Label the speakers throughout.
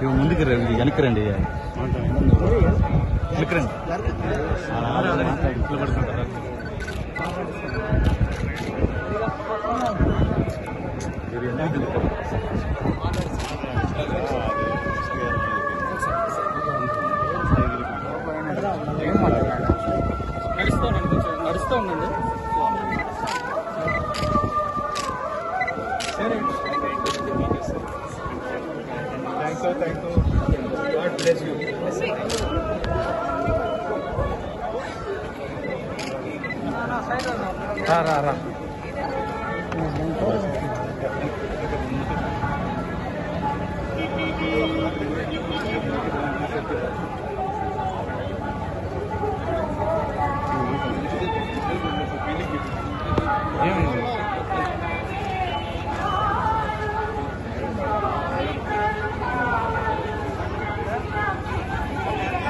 Speaker 1: ఇవి ముందుకు వెనకరండి వెనకరండి ఇంట్లో పడుతుంటారా ఇది ఎందుకు
Speaker 2: करता है तो गॉड ब्लेस यू हाँ हाँ हाँ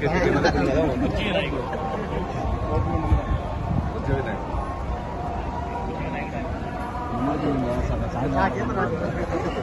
Speaker 3: ಕೆತ್ತಿಗೆ ಮನಕಂದರ ಅಜ್ಜಿ ನಾಯಿಗಳು ಅಜ್ಜಿ ನಾಯಿಗಳು ಅಜ್ಜಿ ನಾಯಿಗಳು